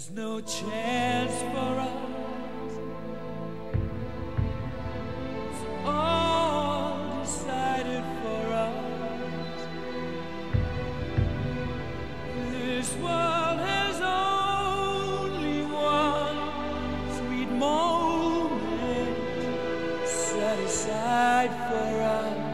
There's no chance for us. It's all decided for us. This world has only one sweet moment set aside for us.